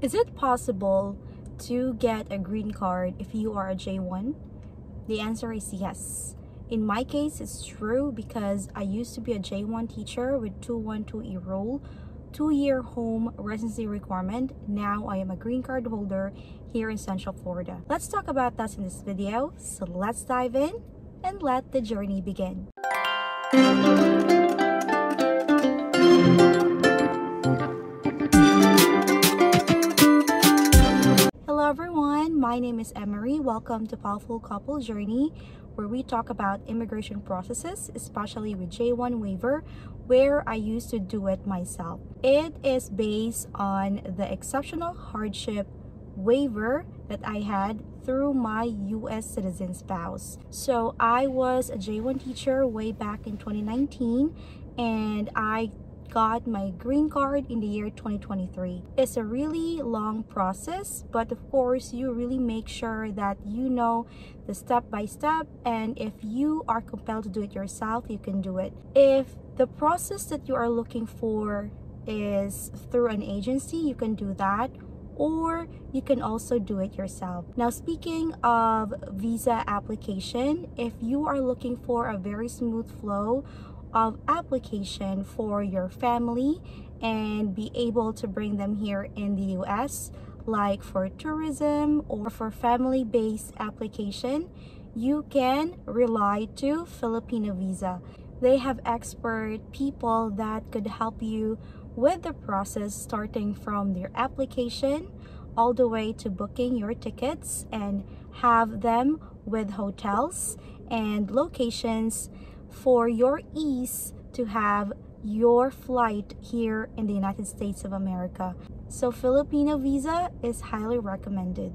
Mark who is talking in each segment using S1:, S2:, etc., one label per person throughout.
S1: Is it possible to get a green card if you are a J1? The answer is yes. In my case, it's true because I used to be a J1 teacher with 212E rule, two-year home residency requirement. Now I am a green card holder here in Central Florida. Let's talk about that in this video. So let's dive in and let the journey begin. My name is Emmary. Welcome to Powellful Couple Journey, where we talk about immigration processes, especially with J1 waiver, where I used to do it myself. It is based on the exceptional hardship waiver that I had through my US citizen spouse. So I was a J1 teacher way back in 2019 and I got my green card in the year 2023. It's a really long process, but of course, you really make sure that you know the step by step. And if you are compelled to do it yourself, you can do it. If the process that you are looking for is through an agency, you can do that or you can also do it yourself. Now, speaking of visa application, if you are looking for a very smooth flow of application for your family and be able to bring them here in the US like for tourism or for family-based application you can rely to Filipino visa. They have expert people that could help you with the process starting from their application all the way to booking your tickets and have them with hotels and locations for your ease to have your flight here in the United States of America. So Filipino visa is highly recommended.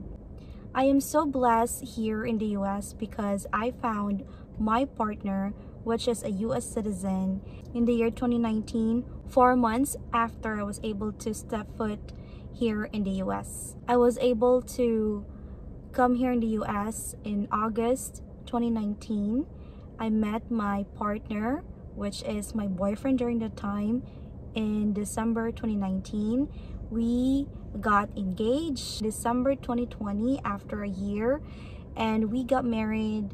S1: I am so blessed here in the US because I found my partner which is a US citizen in the year 2019 four months after I was able to step foot here in the US. I was able to come here in the US in August 2019 I met my partner, which is my boyfriend during the time, in December 2019. We got engaged December 2020 after a year and we got married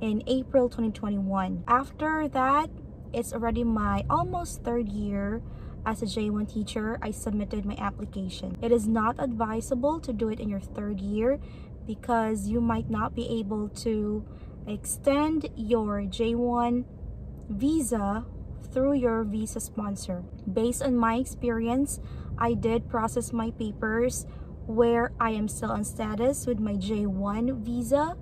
S1: in April 2021. After that, it's already my almost third year as a J1 teacher, I submitted my application. It is not advisable to do it in your third year because you might not be able to extend your J1 visa through your visa sponsor. Based on my experience, I did process my papers where I am still on status with my J1 visa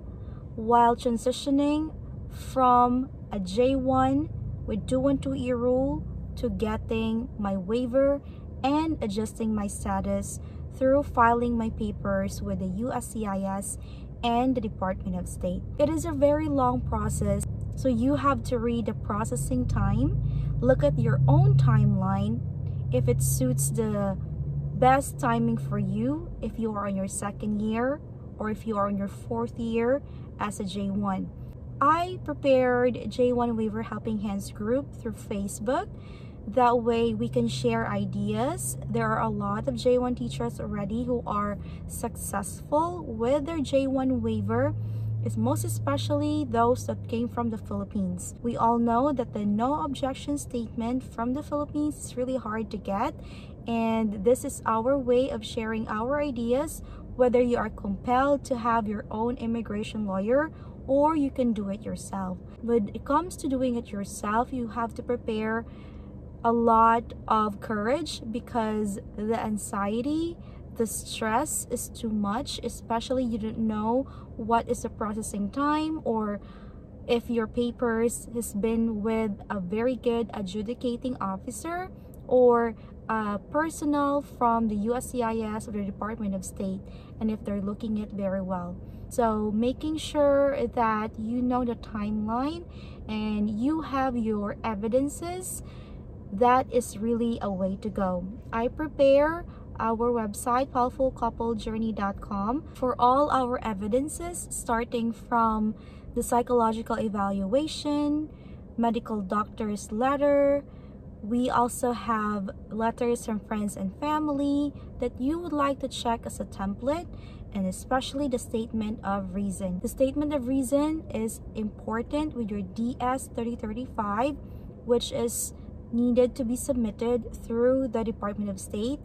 S1: while transitioning from a J1 with 212E rule to getting my waiver and adjusting my status through filing my papers with the USCIS and the Department of State. It is a very long process, so you have to read the processing time, look at your own timeline, if it suits the best timing for you, if you are on your second year or if you are on your fourth year as a J1. I prepared J1 Waiver Helping Hands group through Facebook that way we can share ideas. There are a lot of J1 teachers already who are successful with their J1 waiver is most especially those that came from the Philippines. We all know that the no objection statement from the Philippines is really hard to get and this is our way of sharing our ideas whether you are compelled to have your own immigration lawyer or you can do it yourself. When it comes to doing it yourself, you have to prepare a lot of courage because the anxiety the stress is too much especially you don't know what is the processing time or if your papers has been with a very good adjudicating officer or personnel from the USCIS or the Department of State and if they're looking it very well. So making sure that you know the timeline and you have your evidences that is really a way to go. I prepare our website powellfulcouplejourney.com for all our evidences starting from the psychological evaluation, medical doctor's letter, We also have letters from friends and family that you would like to check as a template and especially the statement of reason. The statement of reason is important with your DS 3035 which is needed to be submitted through the Department of State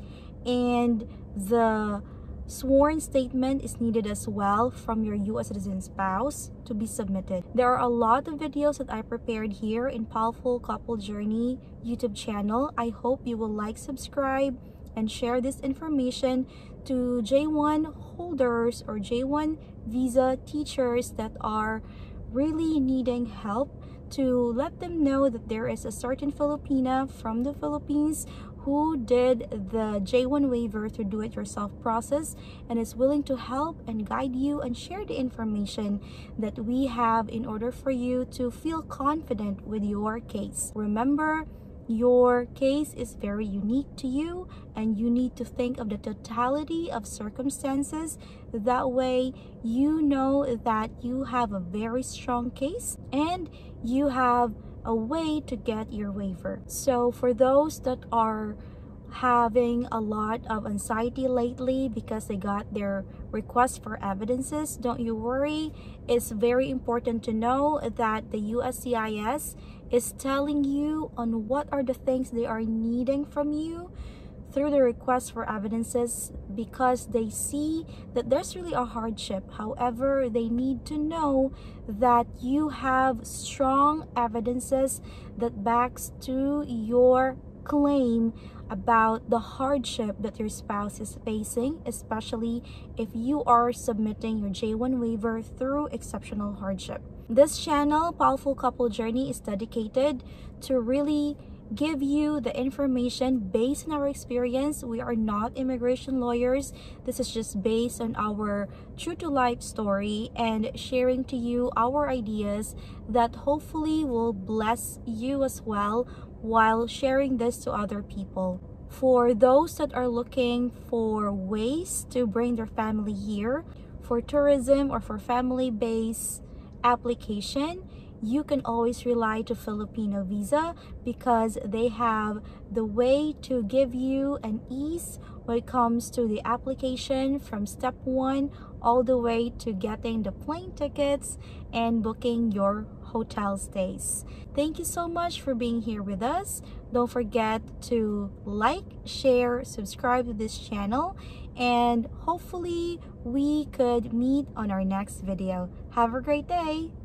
S1: and the Sworn statement is needed as well from your U.S. citizen spouse to be submitted. There are a lot of videos that I prepared here in Powellful Couple Journey YouTube channel. I hope you will like, subscribe, and share this information to J1 holders or J1 visa teachers that are really needing help to let them know that there is a certain Filipina from the Philippines who did the J1 waiver through do-it-yourself process and is willing to help and guide you and share the information that we have in order for you to feel confident with your case. Remember, your case is very unique to you and you need to think of the totality of circumstances. That way, you know that you have a very strong case and you have a way to get your waiver. So for those that are having a lot of anxiety lately because they got their request for evidences, don't you worry. It's very important to know that the USCIS is telling you on what are the things they are needing from you through the request for evidences because they see that there's really a hardship. However, they need to know that you have strong evidences that backs to your claim about the hardship that your spouse is facing, especially if you are submitting your J1 waiver through exceptional hardship. This channel, Powellful Couple Journey, is dedicated to really give you the information based on our experience. We are not immigration lawyers. This is just based on our true to life story and sharing to you our ideas that hopefully will bless you as well while sharing this to other people. For those that are looking for ways to bring their family here for tourism or for family based application, you can always rely to Filipino Visa because they have the way to give you an ease when it comes to the application from step one all the way to getting the plane tickets and booking your hotel stays. Thank you so much for being here with us. Don't forget to like, share, subscribe to this channel, and hopefully we could meet on our next video. Have a great day!